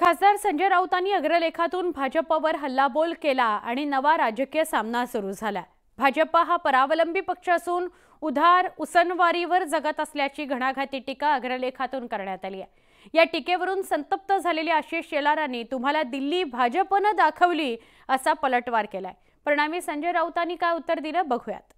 खासदार संजय राऊतांनी अग्रलेखातून भाजपवर हल्लाबोल केला आणि नवा राजकीय सामना सुरू झाला. भाजप हा परावलंबी पक्ष असून उधार उसनवारीवर जगत असल्याची घणाघाती टीका अग्रलेखातून करण्यात आली आहे. या टीकेवरून संतप्त झालेल्या आशिष शेलारांनी तुम्हाला दिल्ली भाजपनं दाखवली असा पलटवार केलाय. परिणामी संजय राऊतांनी काय उत्तर दिलं बघूयात.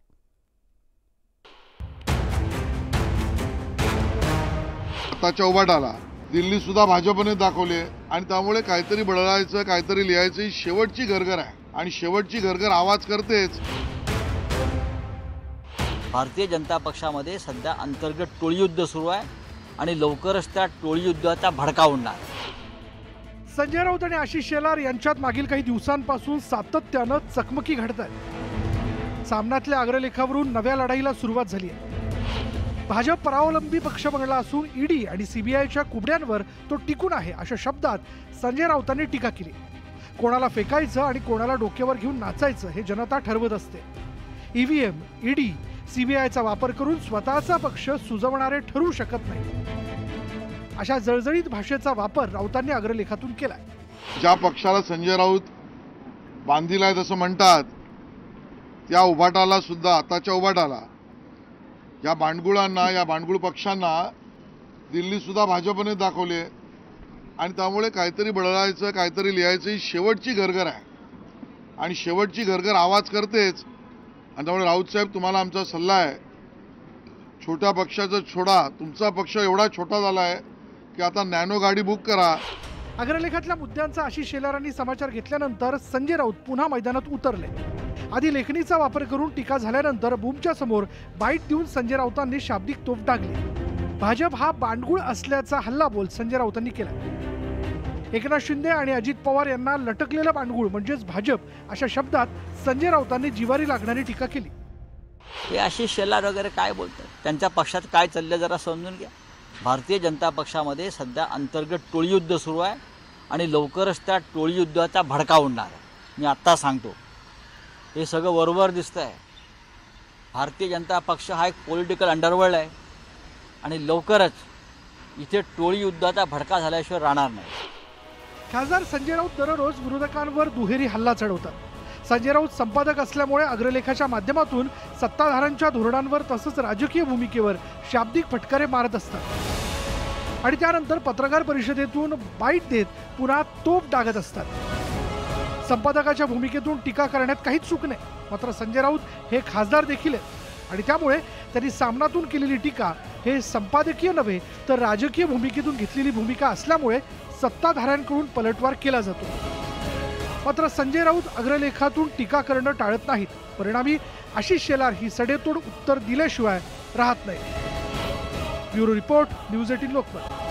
आताच्या उभाटाला दिल्ली सुद्धा भाजपने दाखवली आहे. आणि त्यामुळे काहीतरी बदलायचं काहीतरी लिहायचं ही शेवटची घरघर आहे. आणि शेवटची घरघर आवाज करतेच. भारतीय जनता पक्षामध्ये सध्या अंतर्गत टोळीयुद्ध सुरू आहे आणि लवकरच त्या टोळीयुद्धाचा भडका उडणार. संजय राऊत आणि आशिष शेलार यांच्यात मागील काही दिवसांपासून सातत्यानं चकमकी घडत आहेत सामन्यातल्या अग्रलेखावरून नव्या लढाईला सुरुवात झाली आहे. भाजप परावलंबी पक्ष बनला असून ईडी आणि सीबीआयच्या कुबड्यांवर तो टिकून आहे अशा शब्दात संजय राऊतांनी टीका केली. कोणाला फेकायचं आणि कोणाला डोक्यावर घेऊन नाचायचं हे जनता ठरवत असते. ईव्हीएम ईडी सीबीआयचा वापर करून स्वतःचा पक्ष सुजवणारे ठरू शकत नाही. अशा जळजळीत भाषेचा वापर राऊतांनी अग्रलेखातून केलाय. ज्या पक्षाला संजय राऊत बांधील आहे म्हणतात त्या उभाटाला सुद्धा आताच्या उभाटाला या बांडगुळांना या बांडगुळ पक्षांना दिल्लीसुद्धा भाजपने दाखवले आणि त्यामुळे काहीतरी बदलायचं काहीतरी लिहायचं ही शेवटची घरघर आहे. आणि शेवटची घरघर आवाज करतेच. आणि त्यामुळे राऊत साहेब तुम्हाला आमचा सल्ला आहे. छोट्या पक्षाचं छोडा तुमचा पक्ष एवढा छोटा झाला आहे की आता नॅनो गाडी बुक करा. अग्रलेखातल्या मुद्द्यांचा आशिष शेलारांनी समाचार घेतल्यानंतर संजय राऊत पुन्हा मैदानात उतरले. आधी लेखणीचा वापर करून टीका झाल्यानंतर बूमच्या समोर बाईट देऊन संजय राऊतांनी शाब्दिक तोफ डागली. भाजप हा बांडगुळ असल्याचा हल्लाबोल संजय राऊतांनी केला. एकनाथ शिंदे आणि अजित पवार यांना लटकलेलं बांडगुळ म्हणजेच भाजप अशा शब्दात संजय राऊतांनी जिवारी लागणारी टीका केली. हे असे शेलार वगैरे काय बोलतात? त्यांच्या पक्षात काय चाललं जरा समजून घ्या. भारतीय जनता पक्षामध्ये सध्या अंतर्गत टोळीयुद्ध सुरू आहे. आणि लवकरच त्या टोळी युद्धाचा भडका उडणार मी आत्ता सांगतो. हे सगळं बरोबर दिसतं आहे भारतीय जनता पक्ष हा एक पॉलिटिकल अंडरवर्ल्ड आहे. आणि लवकरच इथे टोळी युद्धाचा भडका झाल्याशिवाय राहणार नाही. खासदार संजय राऊत दररोज विरोधकांवर दुहेरी हल्ला चढवतात. संजय राऊत संपादक असल्यामुळे अग्रलेखाच्या माध्यमातून सत्ताधाऱ्यांच्या धोरणांवर तसंच राजकीय भूमिकेवर शाब्दिक फटकारे मारत असतात. आणि त्यानंतर पत्रकार परिषदेतून बाईट देत पुन्हा तोप डागत असतात. संपादकाच्या भूमिकेतून टीका करण्यात काहीच चूक नाही. मात्र संजय राऊत हे खासदार देखील आहेत. आणि त्यामुळे त्यांनी सामनातून केलेली टीका हे संपादकीय नव्हे तर राजकीय भूमिकेतून घेतलेली भूमिका असल्यामुळे सत्ताधाऱ्यांकडून पलटवार केला जातो. मात्र संजय राऊत अग्रलेखातून टीका करणं टाळत नाहीत. परिणामी आशिष शेलार ही सडेतोड उत्तर दिल्याशिवाय राहत नाही bureau report news eighteen Lokmat.